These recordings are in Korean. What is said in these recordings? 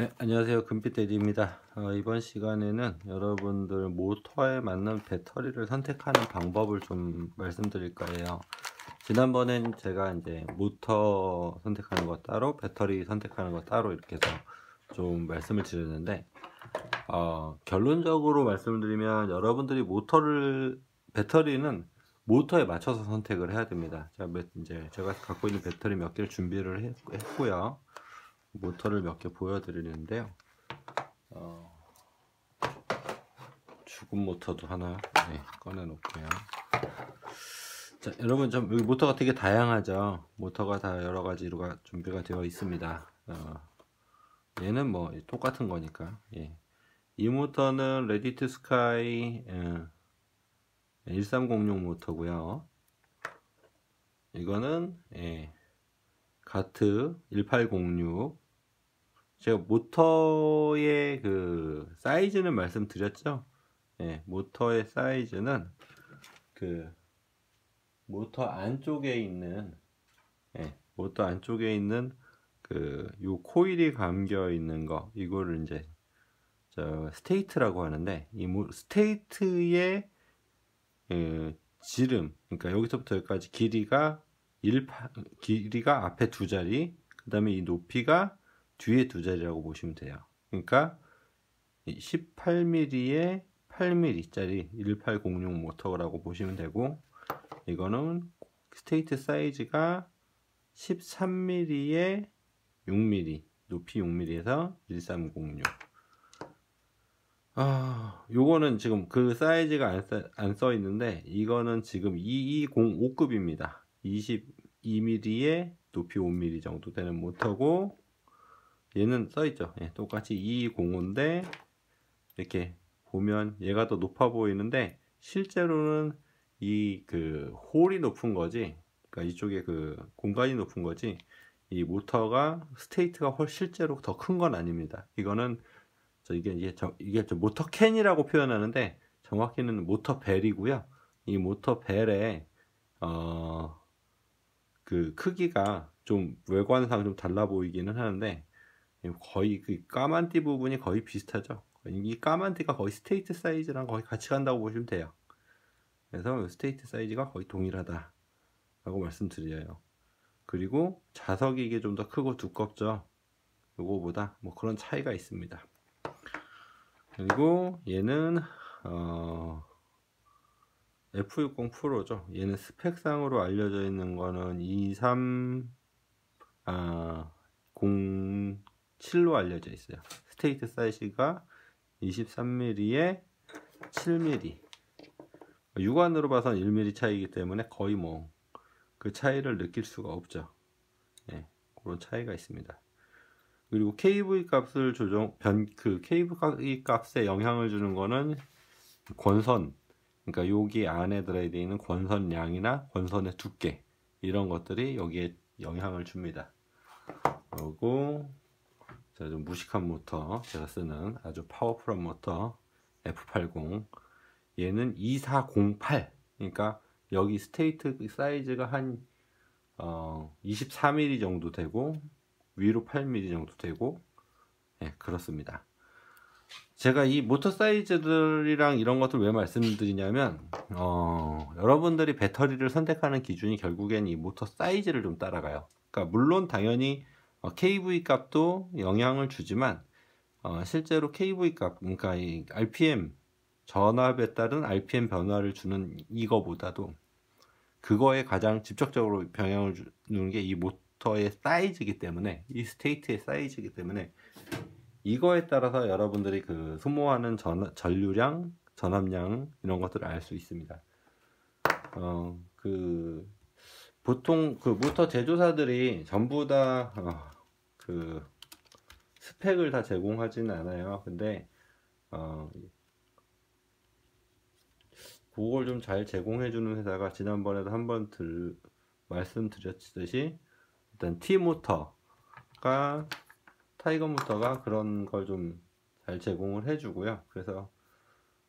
네, 안녕하세요. 금빛대디입니다. 어, 이번 시간에는 여러분들 모터에 맞는 배터리를 선택하는 방법을 좀 말씀드릴 거예요. 지난번엔 제가 이제 모터 선택하는 거 따로 배터리 선택하는 거 따로 이렇게 해서 좀 말씀을 드렸는데 어, 결론적으로 말씀드리면 여러분들이 모터를 배터리는 모터에 맞춰서 선택을 해야 됩니다. 제가 이제 제가 갖고 있는 배터리 몇 개를 준비를 했고요 모터를 몇 개 보여드리는데요. 어, 죽은 모터도 하나 네, 꺼내놓고요. 자, 여러분 좀 여기 모터가 되게 다양하죠. 모터가 다 여러 가지로 준비가 되어 있습니다. 어, 얘는 뭐 똑같은 거니까. 예. 이 모터는 레디트 스카이 1306 모터고요. 이거는 예, 가트 1806 제가 모터의 그 사이즈는 말씀드렸죠? 예, 모터의 사이즈는 그 모터 안쪽에 있는 예, 모터 안쪽에 있는 그 요 코일이 감겨 있는 거 이거를 이제 저 stator라고 하는데 이 stator의 그 지름 그러니까 여기서부터 여기까지 길이가 1, 길이가 앞에 두 자리, 그 다음에 이 높이가 뒤에 두 자리라고 보시면 돼요. 그러니까 18mm에 8mm짜리 1806 모터라고 보시면 되고 이거는 stator 사이즈가 13mm에 6mm 높이 6mm에서 1306 아, 요거는 지금 그 사이즈가 안 써 있는데 이거는 지금 2205급입니다. 22mm에 높이 5mm 정도 되는 모터고 얘는 써있죠. 예, 똑같이 205인데 이렇게 보면 얘가 더 높아 보이는데 실제로는 이 그 홀이 높은 거지 그러니까 이쪽에 그 공간이 높은 거지 이 모터가 stator가 훨 실제로 더 큰 건 아닙니다. 이거는 저 이게 이게 저 이게 저 모터 캔이라고 표현하는데 정확히는 모터 벨이고요. 이 모터 벨에 어 그 크기가 좀 외관상 좀 달라 보이기는 하는데 거의 그 까만 띠 부분이 거의 비슷하죠. 이 까만 띠가 거의 stator 사이즈랑 거의 같이 간다고 보시면 돼요. 그래서 stator 사이즈가 거의 동일하다 라고 말씀드려요. 그리고 자석이 이게 좀 더 크고 두껍죠? 요거보다 뭐 그런 차이가 있습니다. 그리고 얘는 어 F60 Pro죠. 얘는 스펙상으로 알려져 있는 거는 23 아, 07로 알려져 있어요. stator 사이즈가 23mm에 7mm. 육안으로 봐선 1mm 차이기 때문에 거의 뭐 그 차이를 느낄 수가 없죠. 예, 그런 차이가 있습니다. 그리고 KV 값을 조정 변 그 KV 값에 영향을 주는 거는 권선 그러니까 여기 안에 들어있는 권선량이나 권선의 두께 이런 것들이 여기에 영향을 줍니다. 그리고 좀 무식한 모터. 제가 쓰는 아주 파워풀한 모터. F80 얘는 2408 그러니까 여기 stator 사이즈가 한 어, 24mm 정도 되고 위로 8mm 정도 되고 네, 그렇습니다. 제가 이 모터 사이즈들이랑 이런 것들 왜 말씀드리냐면 어, 여러분들이 배터리를 선택하는 기준이 결국엔 이 모터 사이즈를 좀 따라가요. 그러니까 물론 당연히 어, KV 값도 영향을 주지만 어, 실제로 KV 값 그러니까 이 RPM 전압에 따른 RPM 변화를 주는 이거보다도 그거에 가장 직접적으로 영향을 주는 게 이 모터의 사이즈이기 때문에 이 stator의 사이즈이기 때문에 이거에 따라서 여러분들이 그 소모하는 전, 전류량, 전압량 이런 것들을 알 수 있습니다. 어, 그 보통 그 모터 제조사들이 전부 다 그 어, 스펙을 다 제공하지는 않아요. 근데 어, 그걸 좀 잘 제공해주는 회사가 지난번에도 한번 들 말씀드렸듯이 일단 T 모터가 타이거 모터가 그런 걸 좀 잘 제공을 해주고요. 그래서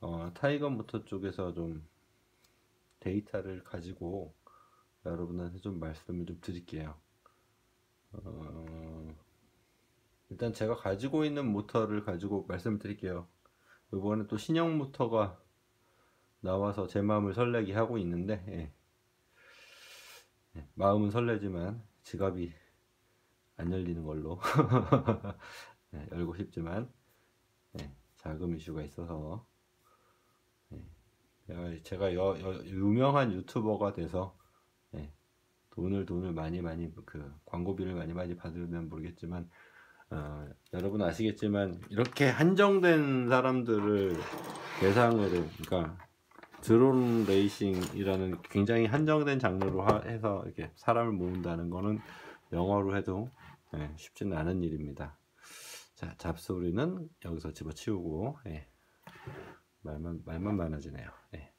어, Tiger Motor 쪽에서 좀 데이터를 가지고 여러분한테 좀 말씀을 좀 드릴게요. 어, 일단 제가 가지고 있는 모터를 가지고 말씀드릴게요. 이번에 또 신형 모터가 나와서 제 마음을 설레게 하고 있는데 예. 예, 마음은 설레지만 지갑이 안 열리는 걸로 예, 열고 싶지만 예, 자금 이슈가 있어서 예, 제가 여, 여, 유명한 유튜버가 돼서 예, 돈을 돈을 많이 많이 그 광고비를 많이 많이 받으면 모르겠지만 어, 여러분 아시겠지만 이렇게 한정된 사람들을 대상으로 그러니까 드론 레이싱이라는 굉장히 한정된 장르로 하, 해서 이렇게 사람을 모은다는 거는 영어로 해도 예, 쉽지는 않은 일입니다. 자 잡소리는 여기서 집어치우고 예, 말만 말만 많아지네요. 예.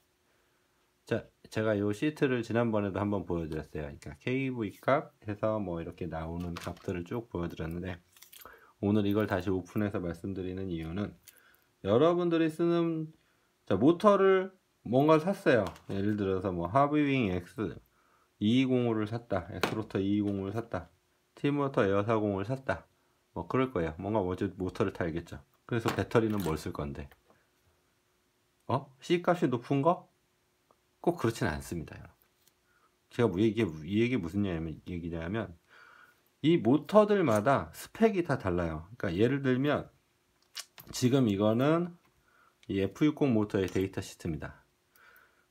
자 제가 이 시트를 지난번에도 한번 보여드렸어요. 그러니까 KV 값 해서 뭐 이렇게 나오는 값들을 쭉 보여드렸는데 오늘 이걸 다시 오픈해서 말씀드리는 이유는 여러분들이 쓰는 자, 모터를 뭔가를 샀어요. 예를 들어서 뭐 Hobbywing X 220을 샀다. XRotor 220을 샀다. T-Motor Air 40을 샀다. 뭐 그럴 거예요. 뭔가 먼저 모터를 사야겠죠. 그래서 배터리는 뭘 쓸 건데? 어? C 값이 높은 거? 꼭 그렇진 않습니다. 제가 뭐 이게 이 얘기 무슨 얘기냐면 이 모터들마다 스펙이 다 달라요. 그러니까 예를 들면 지금 이거는 이 F60 모터의 데이터 시트입니다.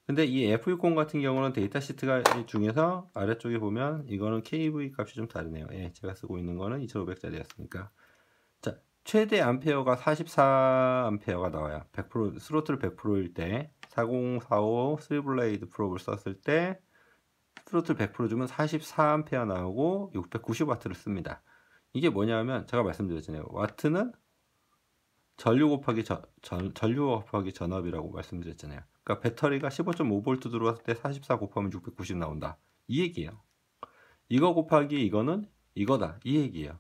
근데 이 F60 같은 경우는 데이터 시트가 중에서 아래쪽에 보면 이거는 KV 값이 좀 다르네요. 예, 제가 쓰고 있는 거는 2500짜리였으니까. 자, 최대 암페어가 44암페어가 나와요. 100% 스로틀 100%일 때 4045 3블레이드 prop을 썼을 때 스로틀 100% 주면 44A 나오고 690W를 씁니다. 이게 뭐냐면 제가 말씀드렸잖아요. 와트는 전류 곱하기 저, 전, 전류 곱하기 전압이라고 말씀드렸잖아요. 그러니까 배터리가 15.5V 들어왔을 때 44 곱하면 690 나온다. 이 얘기예요. 이거 곱하기 이거는 이거다. 이 얘기예요.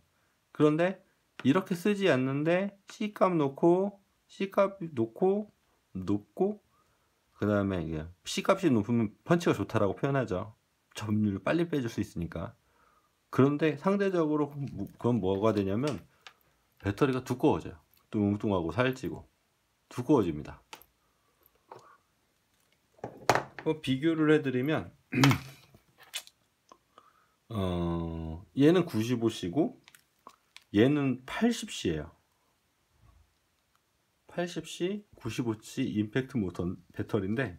그런데 이렇게 쓰지 않는데 C값 놓고 C값 놓고 높고 그 다음에 C값이 높으면 펀치가 좋다라고 표현하죠. 점유율 빨리 빼줄 수 있으니까. 그런데 상대적으로 그건 뭐가 되냐면 배터리가 두꺼워져요. 뚱뚱하고 살찌고 두꺼워집니다. 뭐 비교를 해드리면 어, 얘는 95C고 얘는 80C예요. 80C, 95C 임팩트 모터 배터리인데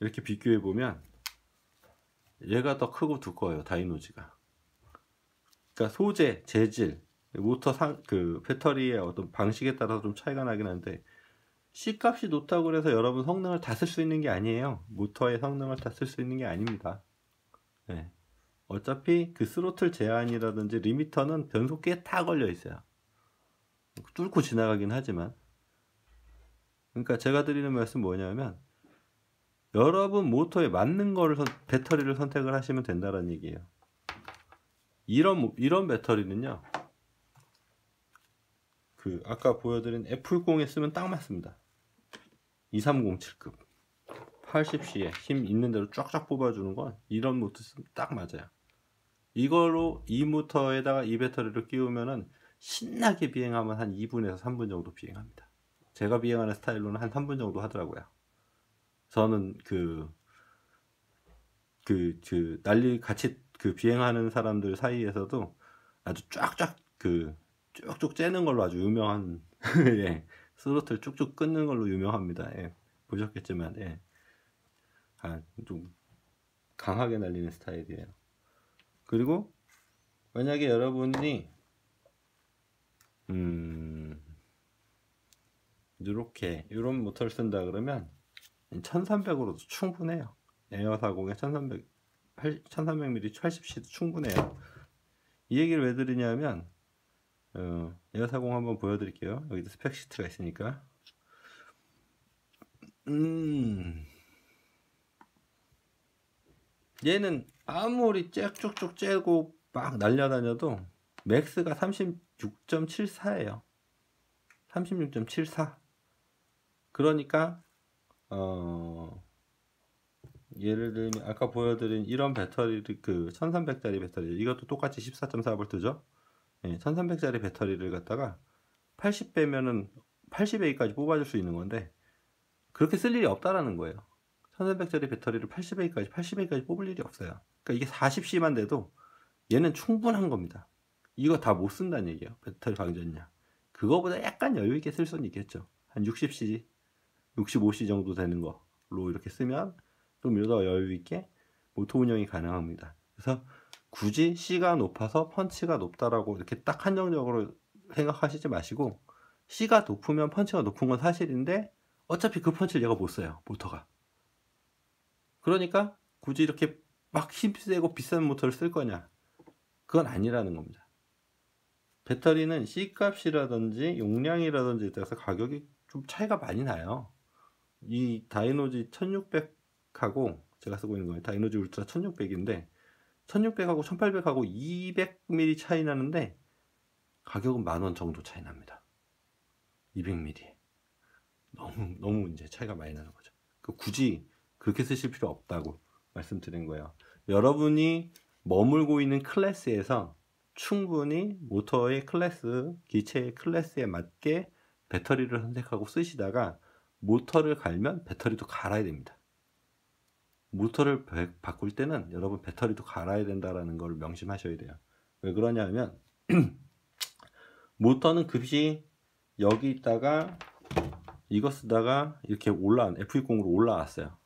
이렇게 비교해 보면 얘가 더 크고 두꺼워요 다이노지가. 그러니까 소재, 재질, 모터 상, 그 배터리의 어떤 방식에 따라서 좀 차이가 나긴 한데 C 값이 높다고 해서 여러분 성능을 다 쓸 수 있는 게 아니에요. 모터의 성능을 다 쓸 수 있는 게 아닙니다. 네. 어차피 그 스로틀 제한이라든지 리미터는 변속기에 다 걸려 있어요. 뚫고 지나가긴 하지만 그러니까 제가 드리는 말씀 뭐냐면 여러분 모터에 맞는 거를 선, 배터리를 선택을 하시면 된다는 얘기예요. 이런 이런 배터리는요. 그 아까 보여드린 F60에 쓰면 딱 맞습니다. 2307급 80C에 힘 있는 대로 쫙쫙 뽑아주는 건 이런 모터 쓰면 딱 맞아요. 이걸로 이 모터에다가 이 배터리를 끼우면은 신나게 비행하면 한 2분에서 3분 정도 비행합니다. 제가 비행하는 스타일로는 한 3분 정도 하더라고요. 저는 그, 그, 그, 난리 같이 그 비행하는 사람들 사이에서도 아주 쫙쫙 그, 쭉쭉 째는 걸로 아주 유명한, 예, 스로틀 쭉쭉 끊는 걸로 유명합니다. 예, 보셨겠지만, 예. 아, 좀 강하게 날리는 스타일이에요. 그리고 만약에 여러분이 음 이렇게 이런 모터를 쓴다 그러면 1300으로도 충분해요. 에어 40에 1300, 1300mm 80C도 충분해요. 이 얘기를 왜 드리냐면, 어, 에어 40 한번 보여드릴게요. 여기도 스펙 시트가 있으니까. 음, 얘는 아무리 쭉쭉쭉 째고 막 날라다녀도 max가 36.74예요. 36.74. 그러니까 어, 예를 들면 아까 보여드린 이런 배터리 그 1300짜리 배터리 이것도 똑같이 14.4V죠 예, 1300짜리 배터리를 갖다가 80배면은 80A까지 뽑아줄 수 있는 건데 그렇게 쓸 일이 없다라는 거예요. 1300짜리 배터리를 80A까지 80A까지 뽑을 일이 없어요. 그러니까 이게 40C만 돼도 얘는 충분한 겁니다. 이거 다 못 쓴다는 얘기예요. 배터리 방전량. 그거보다 약간 여유 있게 쓸 수는 있겠죠. 한 60C, 65C 정도 되는 거로 이렇게 쓰면 좀더 여유 있게 모터 운영이 가능합니다. 그래서 굳이 C가 높아서 펀치가 높다라고 이렇게 딱 한정적으로 생각하시지 마시고 C가 높으면 펀치가 높은 건 사실인데 어차피 그 펀치를 얘가 못 써요 모터가. 그러니까 굳이 이렇게 막 힘세고 비싼 모터를 쓸 거냐? 그건 아니라는 겁니다. 배터리는 C 값이라든지 용량이라든지 따라서 가격이 좀 차이가 많이 나요 이 다이노지 1600하고 제가 쓰고 있는 거예요 다이노지 울트라 1600인데 1600하고 1800하고 200mm 차이 나는데 가격은 만 원 정도 차이 납니다. 200mm. 너무, 너무 이제 차이가 많이 나는 거죠. 그 굳이 그렇게 쓰실 필요 없다고 말씀드린 거예요. 여러분이 머물고 있는 클래스에서 충분히 모터의 클래스, 기체의 클래스에 맞게 배터리를 선택하고 쓰시다가 모터를 갈면 배터리도 갈아야 됩니다. 모터를 바꿀 때는 여러분 배터리도 갈아야 된다라는 걸 명심하셔야 돼요. 왜 그러냐면 모터는 급이 여기 있다가 이거 쓰다가 이렇게 올라온 F60으로 올라왔어요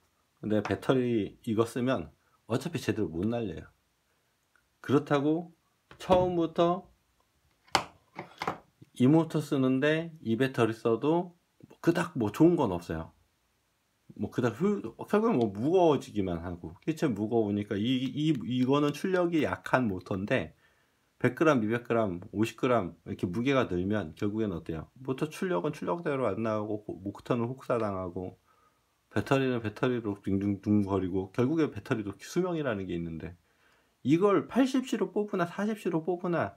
근데 배터리 이거 쓰면 어차피 제대로 못 날려요 그렇다고 처음부터 이 모터 쓰는데 이 배터리 써도 그닥 뭐 좋은 건 없어요 뭐 그닥 효, 결국은 뭐 무거워지기만 하고 기체 무거우니까 이, 이, 이거는 출력이 약한 모터인데 100g, 200g, 50g 이렇게 무게가 늘면 결국엔 어때요? 모터 출력은 출력대로 안 나오고 모터는 혹사당하고 배터리는 배터리로 둥둥둥 거리고 결국에 배터리도 수명이라는 게 있는데 이걸 80C로 뽑으나 40C로 뽑으나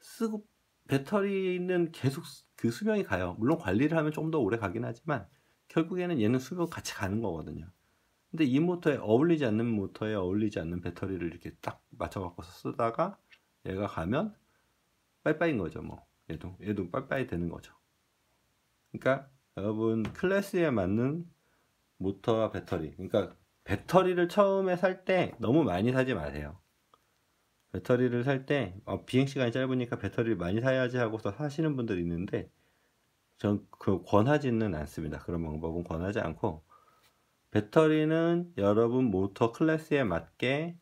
쓰고 배터리는 계속 그 수명이 가요. 물론 관리를 하면 좀 더 오래 가긴 하지만 결국에는 얘는 수명 같이 가는 거거든요. 근데 이 모터에 어울리지 않는 모터에 어울리지 않는 배터리를 이렇게 딱 맞춰 갖고서 쓰다가 얘가 가면 빠이빠이인 거죠 뭐 얘도 얘도 빠이빠이 되는 거죠 그러니까 여러분 클래스에 맞는 모터와 배터리 그러니까 배터리를 처음에 살 때 너무 많이 사지 마세요 배터리를 살때 어, 비행 시간이 짧으니까 배터리를 많이 사야지 하고서 사시는 분들이 있는데 전 그 권하지는 않습니다. 그런 방법은 권하지 않고 배터리는 여러분 모터 클래스에 맞게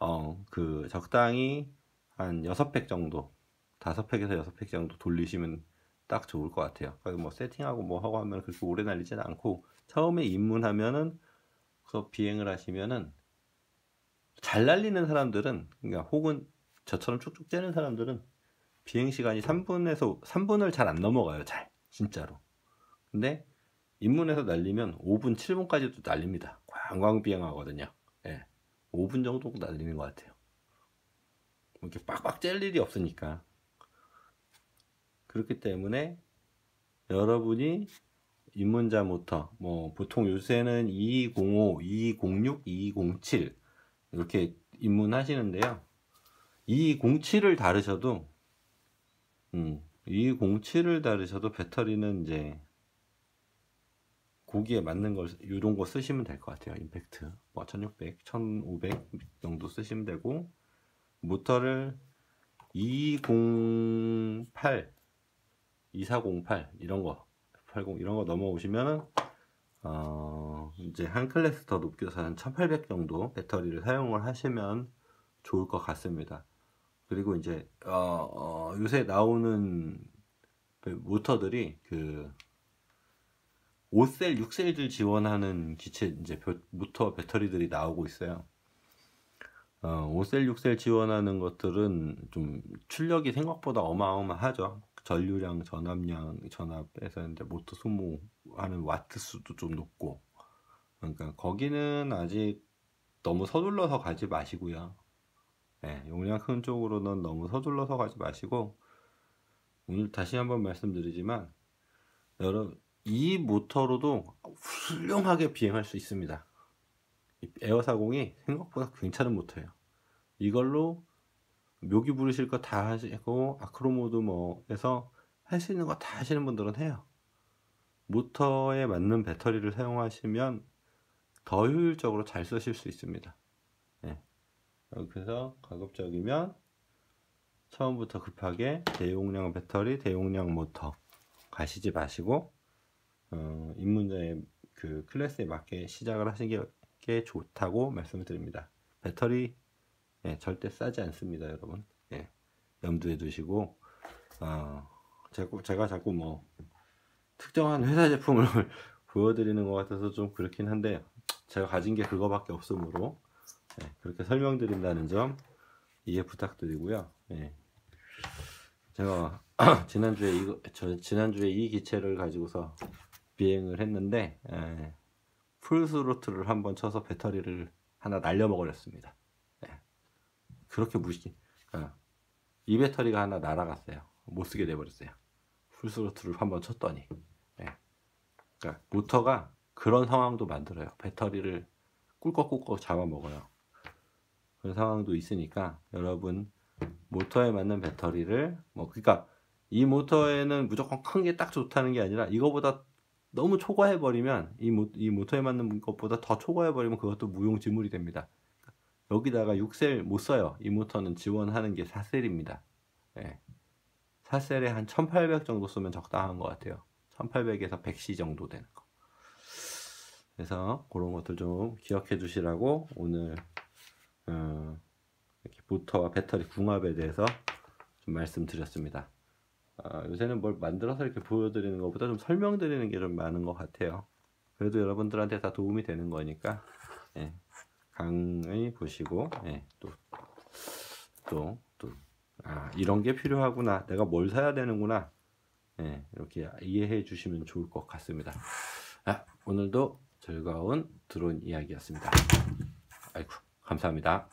어, 그 적당히 한 6팩 정도 5팩에서 6팩 정도 돌리시면 딱 좋을 것 같아요. 그래서 뭐 세팅하고 뭐 하고 하면 그렇게 오래 날리지는 않고 처음에 입문하면은 그 비행을 하시면은 잘 날리는 사람들은 그러니까 혹은 저처럼 쭉쭉 째는 사람들은 비행 시간이 3분에서 3분을 잘 안 넘어가요 잘 진짜로. 근데 입문해서 날리면 5분 7분까지도 날립니다. 관광 비행하거든요. 예. 5분 정도 날리는 것 같아요. 뭐 이렇게 빡빡 짤 일이 없으니까. 그렇기 때문에 여러분이 입문자 모터 뭐 보통 요새는 2205, 2206, 2207 이렇게 입문하시는데요. 2207을 다르셔도 음, 2207을 다르셔도 배터리는 이제 고기에 맞는 걸 이런 거 쓰시면 될 것 같아요. 임팩트. 뭐 1600, 1500 정도 쓰시면 되고 모터를 208 2408 이런 거 80 이런 거 넘어오시면은 어 이제 한 클래스 더 높여서 한 1800 정도 배터리를 사용을 하시면 좋을 것 같습니다 그리고 이제 어, 어 요새 나오는 그 모터들이 그 5셀, 6셀들 지원하는 기체 이제 모터 배터리들이 나오고 있어요. 어, 5셀, 6셀 지원하는 것들은 좀 출력이 생각보다 어마어마하죠. 전류량, 전압량, 전압에서 이제 모터 소모하는 와트 수도 좀 높고. 그러니까 거기는 아직 너무 서둘러서 가지 마시고요. 네, 용량 큰 쪽으로는 너무 서둘러서 가지 마시고 오늘 다시 한번 말씀드리지만 여러분 이 모터로도 훌륭하게 비행할 수 있습니다. 에어 40이 생각보다 괜찮은 모터예요. 이걸로 묘기 부리실 거 다 하시고 acro mode 뭐에서 할 수 있는 거 다 하시는 분들은 해요. 모터에 맞는 배터리를 사용하시면 더 효율적으로 잘 쓰실 수 있습니다. 예. 그래서 가급적이면 처음부터 급하게 대용량 배터리, 대용량 모터 가시지 마시고 어, 입문자의 그 클래스에 맞게 시작을 하시는 게 좋다고 말씀을 드립니다. 배터리 예, 절대 싸지 않습니다, 여러분. 예, 염두에 두시고 어, 자꾸 제가 자꾸 뭐 특정한 회사 제품을 보여드리는 것 같아서 좀 그렇긴 한데 제가 가진 게 그거밖에 없으므로 예, 그렇게 설명드린다는 점 이해 부탁드리고요. 예. 제가 지난주에 이거 저 지난주에 이 기체를 가지고서 비행을 했는데 예, 풀스로트를 한번 쳐서 배터리를 하나 날려 먹으렸습니다. 예. 그렇게 무시 어, 이 배터리가 하나 날아갔어요. 못 쓰게 돼버렸어요. 풀스로트를 한번 쳤더니 예. 그러니까 모터가 그런 상황도 만들어요. 배터리를 꿀꺽꿀꺽 잡아먹어요. 그런 상황도 있으니까 여러분 모터에 맞는 배터리를 뭐 그러니까 이 모터에는 무조건 큰 게 딱 좋다는 게 아니라 이거보다 너무 초과해 버리면 이, 모, 이 모터에 맞는 것보다 더 초과해 버리면 그것도 무용지물이 됩니다. 여기다가 6셀 못 써요. 이 모터는 지원하는 게 4셀입니다. 예. 4셀에 한 1800 정도 쓰면 적당한 것 같아요. 1800에서 100C 정도 되는 거. 그래서 그런 것들 좀 기억해 두시라고 오늘 어, 이렇게 모터와 배터리 궁합에 대해서 좀 말씀드렸습니다. 어, 요새는 뭘 만들어서 이렇게 보여드리는 것보다 좀 설명드리는 게 좀 많은 것 같아요. 그래도 여러분들한테 다 도움이 되는 거니까 예, 강의 보시고 예, 또 또, 또, 아, 이런 게 필요하구나. 내가 뭘 사야 되는구나. 예, 이렇게 이해해 주시면 좋을 것 같습니다. 아, 오늘도 즐거운 드론 이야기였습니다. 아이고, 감사합니다.